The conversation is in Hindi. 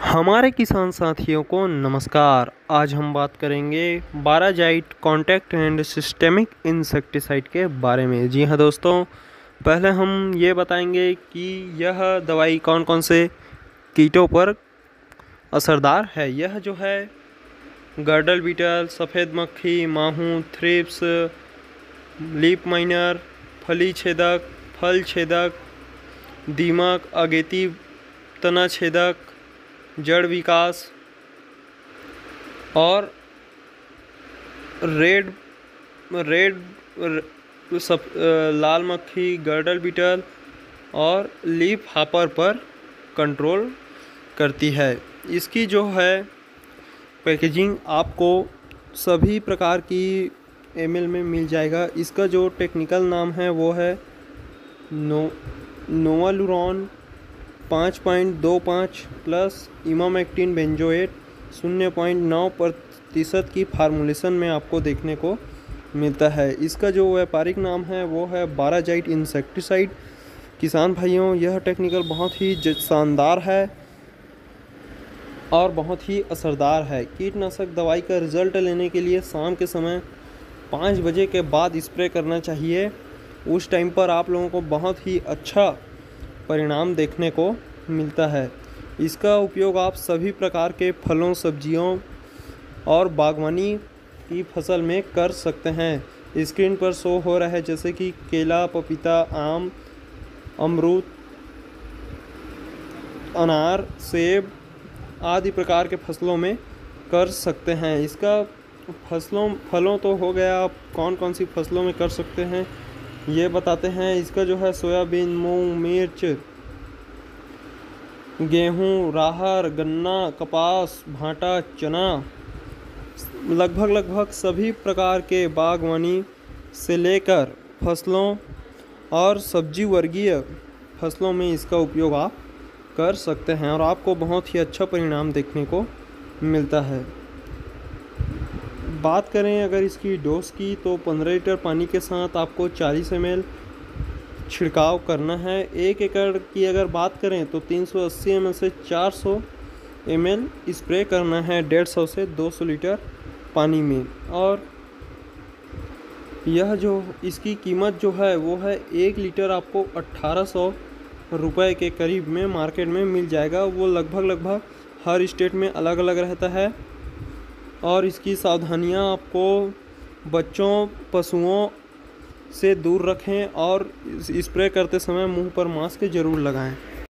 हमारे किसान साथियों को नमस्कार। आज हम बात करेंगे बाराजाइट कॉन्टैक्ट एंड सिस्टेमिक इंसेक्टिसाइड के बारे में। जी हाँ दोस्तों, पहले हम ये बताएँगे कि यह दवाई कौन कौन से कीटों पर असरदार है। यह जो है गर्डल बीटल सफ़ेद मक्खी, माहू थ्रिप्स लीप माइनर फली छेदक फल छेदक दीमक, अगेती, तना छेदक जड़ विकास और रेड रेड, सब लाल मक्खी, गर्डल बीटल और लीफ हापर पर कंट्रोल करती है। इसकी जो है पैकेजिंग आपको सभी प्रकार की एमएल में मिल जाएगा। इसका जो टेक्निकल नाम है वो है नो, नोवालुरॉन पाँच पॉइंट दो पाँच प्लस इमामेक्टिन बेंजोएट शून्य पॉइंट नौ प्रतिशत की फार्मूलेशन में आपको देखने को मिलता है। इसका जो व्यापारिक नाम है, वो है बाराजाइट इंसेक्टिसाइड। किसान भाइयों, यह टेक्निकल बहुत ही शानदार है और बहुत ही असरदार है। कीटनाशक दवाई का रिज़ल्ट लेने के लिए शाम के समय पाँच बजे के बाद स्प्रे करना चाहिए। उस टाइम पर आप लोगों को बहुत ही अच्छा परिणाम देखने को मिलता है। इसका उपयोग आप सभी प्रकार के फलों, सब्जियों और बागवानी की फ़सल में कर सकते हैं। स्क्रीन पर शो हो रहा है, जैसे कि केला, पपीता, आम, अमरूद, अनार, सेब आदि प्रकार के फ़सलों में कर सकते हैं। इसका फ़सलों, फलों तो हो गया, आप कौन कौन सी फ़सलों में कर सकते हैं? ये बताते हैं, इसका जो है सोयाबीन, मूंग, मिर्च, गेहूँ, राहर, गन्ना, कपास, भाटा, चना, लगभग लगभग सभी प्रकार के बागवानी से लेकर फ़सलों और सब्ज़ी वर्गीय फ़सलों में इसका उपयोग आप कर सकते हैं और आपको बहुत ही अच्छा परिणाम देखने को मिलता है। बात करें अगर इसकी डोज की तो 15 लीटर पानी के साथ आपको 40 एम छिड़काव करना है। एक एकड़ की अगर बात करें तो 380 सौ से 400 सौ स्प्रे करना है 150 से 200 लीटर पानी में। और यह जो, इसकी कीमत जो है, वो है एक लीटर आपको अट्ठारह सौ रुपये के करीब में मार्केट में मिल जाएगा। वो लगभग लगभग हर स्टेट में अलग अलग रहता है। और इसकी सावधानियाँ आपको बच्चों, पशुओं से दूर रखें और स्प्रे करते समय मुँह पर मास्क ज़रूर लगाएँ।